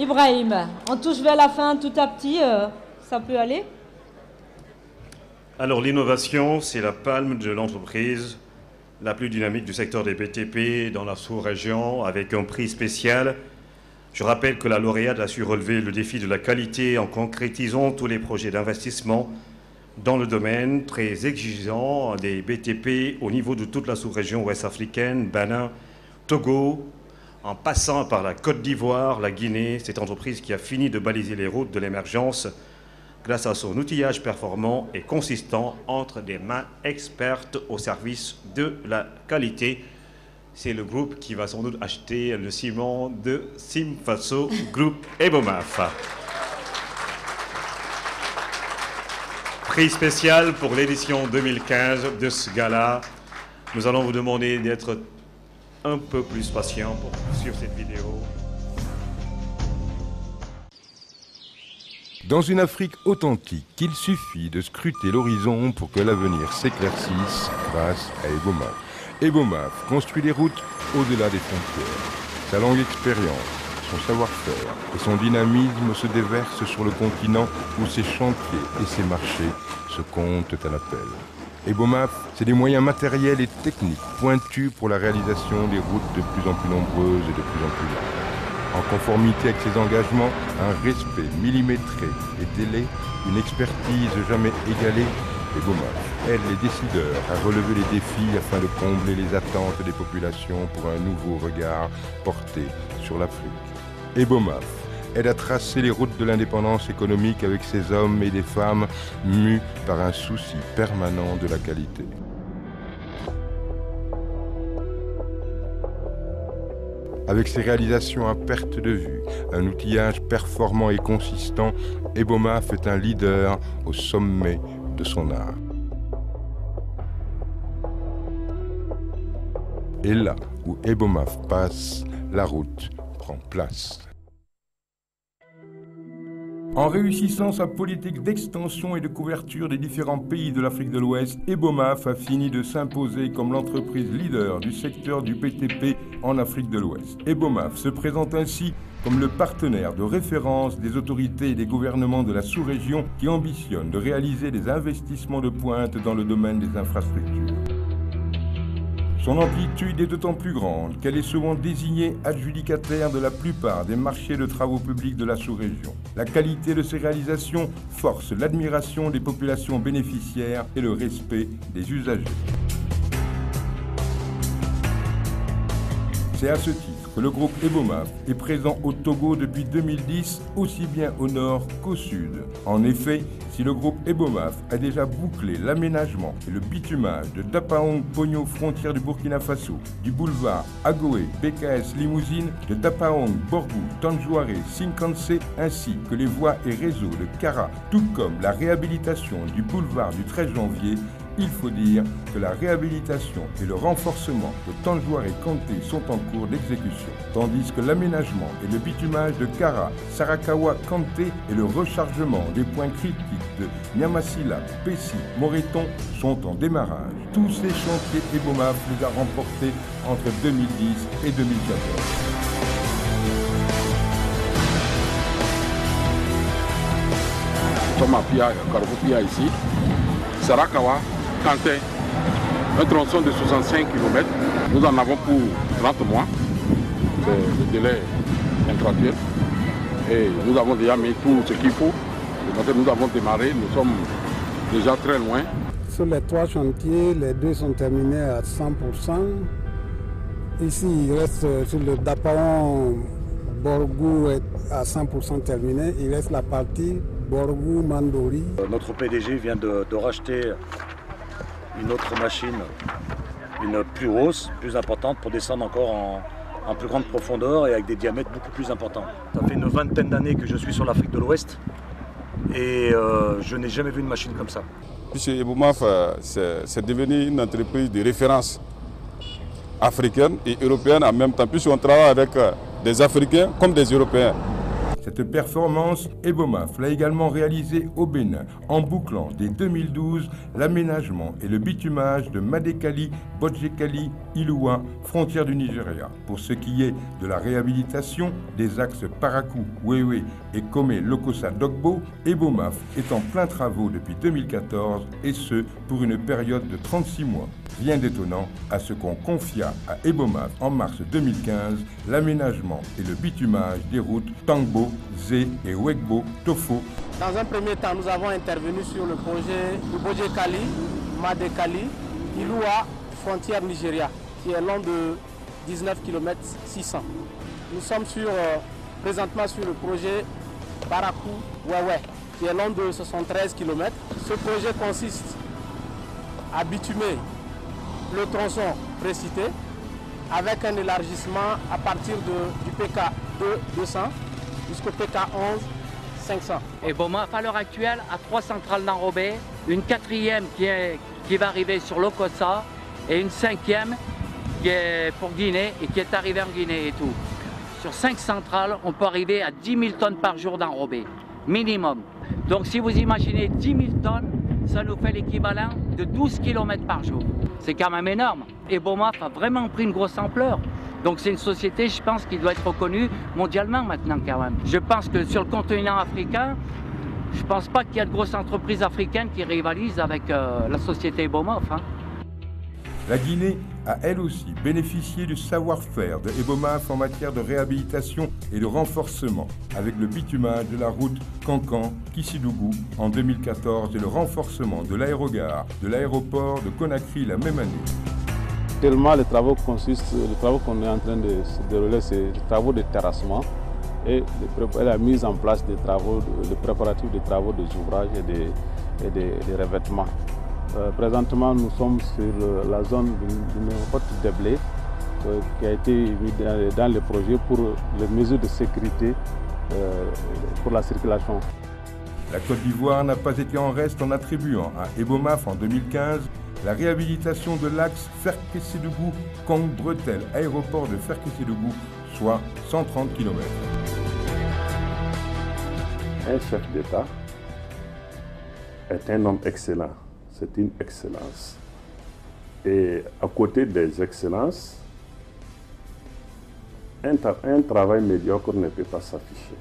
Ibrahim, on touche vers la fin tout à petit, euh, ça peut aller Alors l'innovation, c'est la palme de l'entreprise la plus dynamique du secteur des BTP dans la sous-région avec un prix spécial. Je rappelle que la lauréate a su relever le défi de la qualité en concrétisant tous les projets d'investissement dans le domaine très exigeant des BTP au niveau de toute la sous-région ouest-africaine, Bénin, Togo, en passant par la Côte d'Ivoire, la Guinée, cette entreprise qui a fini de baliser les routes de l'émergence grâce à son outillage performant et consistant entre des mains expertes au service de la qualité. C'est le groupe qui va sans doute acheter le ciment de Simfaso Group Ebomaf. Prix spécial pour l'édition 2015 de ce gala. Nous allons vous demander d'être un peu plus patient pour suivre cette vidéo. Dans une Afrique authentique, il suffit de scruter l'horizon pour que l'avenir s'éclaircisse grâce à Ebomaf. Ebomaf construit des routes au-delà des frontières. Sa longue expérience, son savoir-faire et son dynamisme se déversent sur le continent où ses chantiers et ses marchés se comptent à l'appel. Ebomaf, c'est des moyens matériels et techniques pointus pour la réalisation des routes de plus en plus nombreuses et de plus en plus larges en conformité avec ses engagements, un respect millimétré et délai, une expertise jamais égalée et aide les décideurs à relever les défis afin de combler les attentes des populations pour un nouveau regard porté sur l'Afrique. Et aide à tracer les routes de l'indépendance économique avec ses hommes et des femmes mus par un souci permanent de la qualité. Avec ses réalisations à perte de vue, un outillage performant et consistant, Ebomaf est un leader au sommet de son art. Et là où Ebomaf passe, la route prend place. En réussissant sa politique d'extension et de couverture des différents pays de l'Afrique de l'Ouest, Ebomaf a fini de s'imposer comme l'entreprise leader du secteur du PTP en Afrique de l'Ouest. Ebomaf se présente ainsi comme le partenaire de référence des autorités et des gouvernements de la sous-région qui ambitionnent de réaliser des investissements de pointe dans le domaine des infrastructures. Son amplitude est d'autant plus grande qu'elle est souvent désignée adjudicataire de la plupart des marchés de travaux publics de la sous-région. La qualité de ses réalisations force l'admiration des populations bénéficiaires et le respect des usagers. C'est à ce titre que le groupe Ebomaf est présent au Togo depuis 2010, aussi bien au nord qu'au sud. En effet, si le groupe Ebomaf a déjà bouclé l'aménagement et le bitumage de Dapaong Pogno, frontière du Burkina Faso, du boulevard Agoé, BKS Limousine, de Dapaong Borgou, Tanjouare, Sinkanse, ainsi que les voies et réseaux de Kara, tout comme la réhabilitation du boulevard du 13 janvier, il faut dire que la réhabilitation et le renforcement de Tanjouar et Kanté sont en cours d'exécution, tandis que l'aménagement et le bitumage de Kara, Sarakawa, Kanté et le rechargement des points critiques de Nyamasila, Pessi, Moreton sont en démarrage. Tous ces chantiers Ebomaf les a remportés entre 2010 et 2014. sommes à Pia, Pia ici. Sarakawa, Quentin, un tronçon de 65 km. Nous en avons pour 30 mois. C'est le délai contractuel. Et nous avons déjà mis tout ce qu'il faut. nous avons démarré, nous sommes déjà très loin. Sur les trois chantiers, les deux sont terminés à 100%. Ici, il reste sur le Dapaon Borgou est à 100% terminé. Il reste la partie Borgou Mandori. Notre PDG vient de, de racheter une autre machine, une plus grosse, plus importante, pour descendre encore en, plus grande profondeur et avec des diamètres beaucoup plus importants. Ça fait une vingtaine d'années que je suis sur l'Afrique de l'Ouest et euh, je n'ai jamais vu une machine comme ça. Puisque Eboumaf, euh, c'est devenu une entreprise de référence africaine et européenne en même temps, puisqu'on travaille avec euh, des Africains comme des Européens. Cette performance, Ebomaf l'a également réalisée au Bénin, en bouclant dès 2012 l'aménagement et le bitumage de Madekali, Bodjekali, Iloua, frontière du Nigeria. Pour ce qui est de la réhabilitation des axes Parakou, Wewe et Kome Lokosa Dogbo, Ebomaf est en plein travaux depuis 2014 et ce pour une période de 36 mois. Rien d'étonnant à ce qu'on confia à Ebomaf en mars 2015 l'aménagement et le bitumage des routes Tangbo, Et Wegbo Tofo. Dans un premier temps, nous avons intervenu sur le projet du Bodje Kali, Madekali, Iloua, frontière Nigeria, qui est long de 19 km 600. Nous sommes sur, euh, présentement sur le projet Barakou Wewe, qui est long de 73 km. Ce projet consiste à bitumer le tronçon précité avec un élargissement à partir de, du PK 2 200 jusqu'au PK 11 500. Et Bomaf à l'heure actuelle a trois centrales d'enrobé, une quatrième qui, est, qui va arriver sur l'Okosa et une cinquième qui est pour Guinée et qui est arrivée en Guinée et tout. Sur cinq centrales, on peut arriver à 10 000 tonnes par jour d'enrobé, minimum. Donc si vous imaginez 10 000 tonnes, ça nous fait l'équivalent de 12 km par jour. C'est quand même énorme. Et Bomaf a vraiment pris une grosse ampleur. Donc c'est une société, je pense, qui doit être reconnue mondialement maintenant quand même. Je pense que sur le continent africain, je pense pas qu'il y a de grosses entreprises africaines qui rivalisent avec euh, la société Bomaf. Hein. La Guinée a elle aussi bénéficié du savoir-faire de Ebomaf en matière de réhabilitation et de renforcement, avec le bitumage de la route Cancan-Kissidougou en 2014 et le renforcement de l'aérogare de l'aéroport de Conakry la même année. Tellement les travaux consistent, les travaux qu'on est en train de dérouler, c'est des travaux de terrassement et la mise en place des travaux, de préparatifs des travaux des ouvrages et des, des, revêtements. Euh, présentement, nous sommes sur euh, la zone d'une route de blé euh, qui a été mise dans, le projet pour les mesures de sécurité pour la circulation. La Côte d'Ivoire n'a pas été en reste en attribuant à Ebomaf en 2015 la réhabilitation de l'axe Ferkessédougou Kong Bretel, aéroport de Ferkessédougou, soit 130 km. Un chef d'État est un homme excellent c'est une excellence. Et à côté des excellences, un, travail médiocre ne peut pas s'afficher.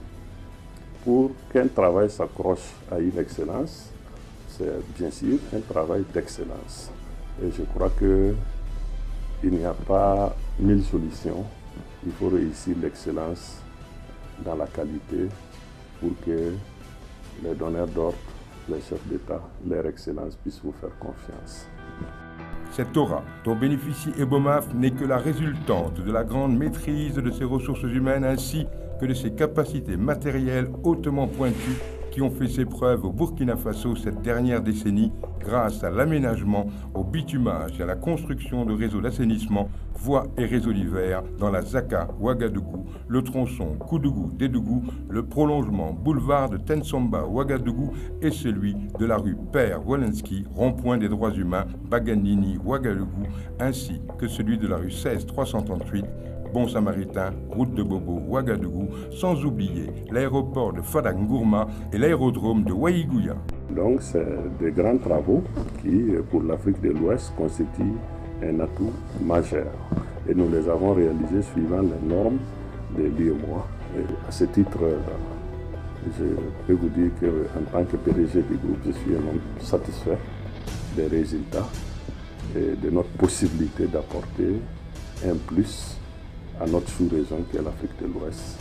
Pour qu'un travail s'accroche à une excellence, c'est bien sûr un travail d'excellence. Et je crois qu'il n'y a pas mille solutions. Il faut réussir l'excellence dans la qualité pour que les donneurs d'ordre les chefs d'État, leur Excellence puissent vous faire confiance. Cette aura dont bénéficie Ebomaf n'est que la résultante de la grande maîtrise de ses ressources humaines ainsi que de ses capacités matérielles hautement pointues ont fait ses preuves au Burkina Faso cette dernière décennie grâce à l'aménagement, au bitumage et à la construction de réseaux d'assainissement, voies et réseaux divers dans la Zaka Ouagadougou, le tronçon Koudougou-Dédougou, le prolongement boulevard de Tensomba Ouagadougou et celui de la rue Père Walensky, rond-point des droits humains Baganini Ouagadougou, ainsi que celui de la rue 16 338 Bon Samaritain, route de Bobo, Ouagadougou, sans oublier l'aéroport de Fadangourma et l'aérodrome de Waïgouya. Donc, c'est des grands travaux qui, pour l'Afrique de l'Ouest, constituent un atout majeur. Et nous les avons réalisés suivant les normes des l'UEMOA. Et à ce titre, je peux vous dire qu'en tant que PDG du groupe, je suis un homme satisfait des résultats et de notre possibilité d'apporter un plus à notre sous-région qui est l'Afrique de l'Ouest.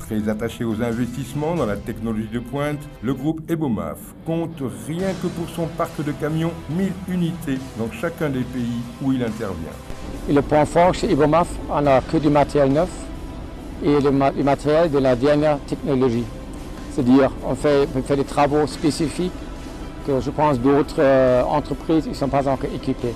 Très attaché aux investissements dans la technologie de pointe, le groupe Ebomaf compte rien que pour son parc de camions 1000 unités dans chacun des pays où il intervient. Et le point fort chez Ebomaf, on n'a que du matériel neuf et le, matériel de la dernière technologie. C'est-à-dire on fait, on fait des travaux spécifiques que je pense d'autres euh, entreprises ne sont pas encore équipées.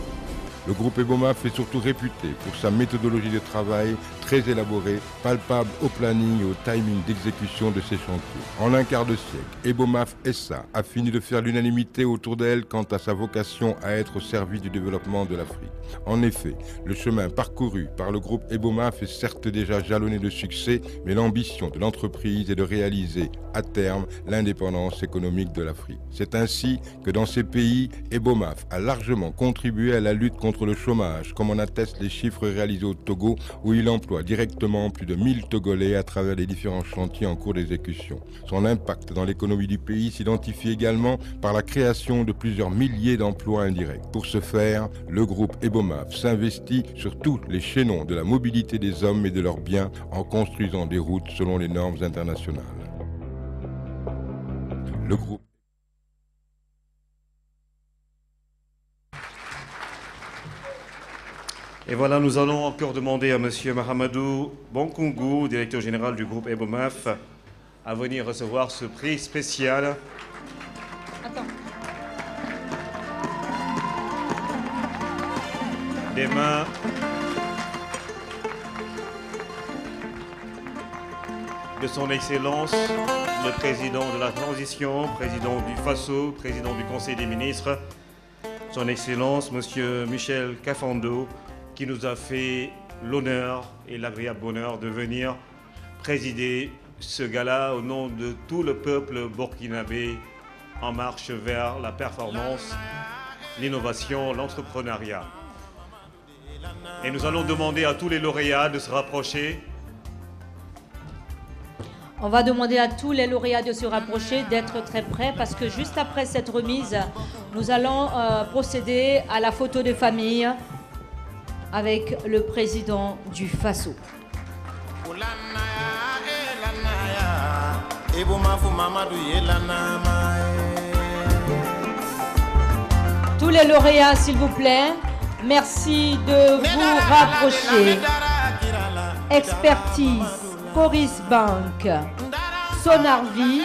Le groupe Ebomaf est surtout réputé pour sa méthodologie de travail très élaborée, palpable au planning et au timing d'exécution de ses chantiers. En un quart de siècle, Ebomaf SA a fini de faire l'unanimité autour d'elle quant à sa vocation à être au service du développement de l'Afrique. En effet, le chemin parcouru par le groupe Ebomaf est certes déjà jalonné de succès, mais l'ambition de l'entreprise est de réaliser à terme l'indépendance économique de l'Afrique. C'est ainsi que dans ces pays, Ebomaf a largement contribué à la lutte contre le chômage, comme en attestent les chiffres réalisés au Togo, où il emploie directement plus de 1000 Togolais à travers les différents chantiers en cours d'exécution. Son impact dans l'économie du pays s'identifie également par la création de plusieurs milliers d'emplois indirects. Pour ce faire, le groupe Ebomaf s'investit sur tous les chaînons de la mobilité des hommes et de leurs biens en construisant des routes selon les normes internationales. Le groupe Et voilà, nous allons encore demander à M. Mahamadou Bonkungu, directeur général du groupe Ebomaf, à venir recevoir ce prix spécial. Attends. Des mains de son Excellence, le président de la transition, président du FASO, président du Conseil des ministres, son Excellence, M. Michel Cafando, qui nous a fait l'honneur et l'agréable bonheur de venir présider ce gala au nom de tout le peuple burkinabé en marche vers la performance, l'innovation, l'entrepreneuriat. Et nous allons demander à tous les lauréats de se rapprocher. On va demander à tous les lauréats de se rapprocher, d'être très près, parce que juste après cette remise, nous allons euh, procéder à la photo de famille avec le président du FASO. Tous les lauréats, s'il vous plaît, merci de vous rapprocher. Expertise, Coris Bank, Sonarvi,